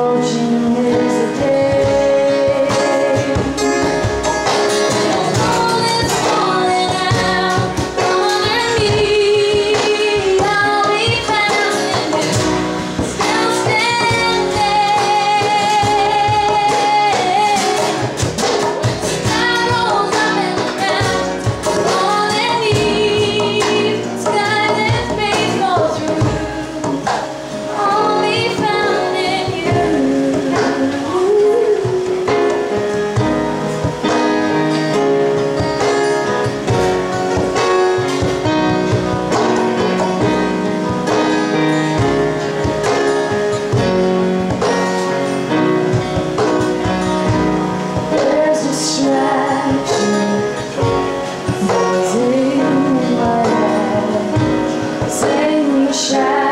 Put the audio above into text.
Oh. shadow.